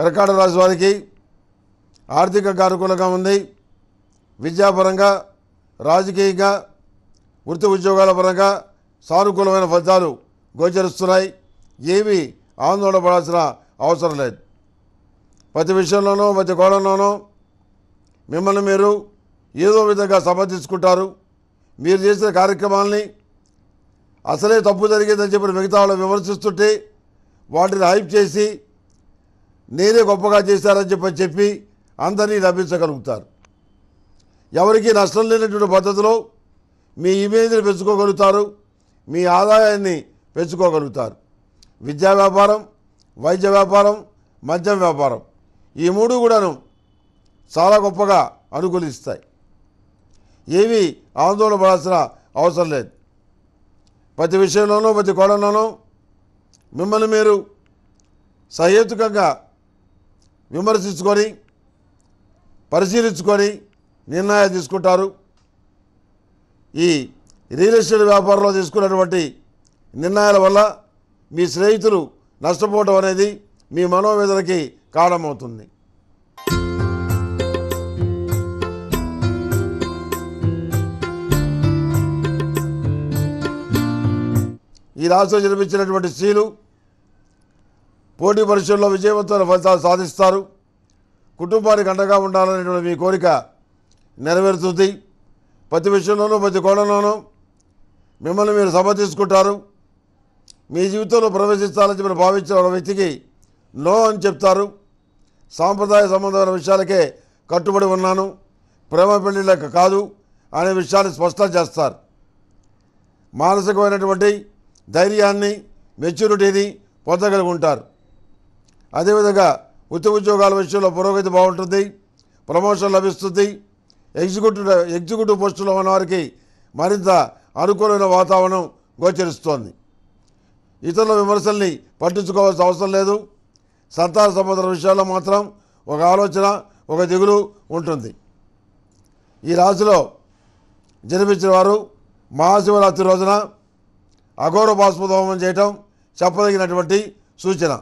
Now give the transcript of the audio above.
కర్కాటక రాశి వారికి ఆర్థికంగా అనుకూలంగా ఉంది. విద్యాపరంగా రాజకీయంగా వృత్తి ఉద్యోగాల పరంగా సానుకూలమైన ఫలితాలు గోచరిస్తున్నాయి. ఏవి ఆందోళన పడాల్సిన అవసరం లేదు. ప్రతి విషయంలోనూ ప్రతి కోణంలోనూ మిమ్మల్ని మీరు ఏదో విధంగా సమర్థించుకుంటారు. మీరు చేసిన కార్యక్రమాల్ని అసలే తప్పు జరిగిందని చెప్పి మిగతా వాళ్ళు విమర్శిస్తుంటే వాటిని హైప్ చేసి నేనే గొప్పగా చేశారని చెప్పి చెప్పి అందరినీ లభించగలుగుతారు ఎవరికీ నష్టం లేనటువంటి పద్ధతిలో మీ ఇమేజ్ని పెంచుకోగలుగుతారు మీ ఆదాయాన్ని పెంచుకోగలుగుతారు. విద్యా వ్యాపారం వైద్య వ్యాపారం మద్యం వ్యాపారం ఈ మూడు కూడాను చాలా గొప్పగా అనుకూలిస్తాయి. ఏవి ఆందోళన పడాల్సిన అవసరం లేదు. ప్రతి విషయంలోనూ ప్రతి కోణంలోనూ మిమ్మల్ని మీరు సహేతుకంగా విమర్శించుకొని పరిశీలించుకొని నిర్ణయాలు తీసుకుంటారు. ఈ రియల్ ఎస్టేట్ వ్యాపారంలో తీసుకున్నటువంటి నిర్ణయాల వల్ల మీ స్నేహితులు నష్టపోవడం అనేది మీ మనోవేదనకి కారణమవుతుంది. ఈ రాష్ట్రం జన్మించినటువంటి స్త్రీలు పోటీ పరీక్షల్లో విజయవంతమైన ఫలితాలు సాధిస్తారు. కుటుంబానికి అండగా ఉండాలనేటువంటి మీ కోరిక నెరవేరుతుంది. ప్రతి విషయంలోనూ ప్రతి కోణంలోనూ మిమ్మల్ని మీరు సమర్థించుకుంటారు. మీ జీవితంలో ప్రవేశిస్తారని మీరు భావించిన ఒక వ్యక్తికి నో అని చెప్తారు. సాంప్రదాయ సంబంధమైన విషయాలకే కట్టుబడి ఉన్నాను. ప్రేమ పెళ్ళిళ్ళకి కాదు అనే విషయాన్ని స్పష్టం చేస్తారు. మానసికమైనటువంటి ధైర్యాన్ని మెచ్యూరిటీని పొందగలుగుంటారు. అదేవిధంగా వృత్తి ఉద్యోగాల విషయంలో పురోగతి బాగుంటుంది ప్రమోషన్ లభిస్తుంది. ఎగ్జిక్యూటివ్ ఎగ్జిక్యూటివ్ పోస్టులో ఉన్న వారికి మరింత అనుకూలమైన వాతావరణం గోచరిస్తోంది. ఇతరుల విమర్శల్ని పట్టించుకోవాల్సిన అవసరం లేదు. సంతాన సంబంధాల విషయాల్లో మాత్రం ఒక ఆలోచన ఒక దిగులు ఉంటుంది. ఈ రాశిలో జన్మించిన వారు మహాశివరాత్రి రోజున అఘోర బాష్పదోమం చేయటం చెప్పదగినటువంటి సూచన.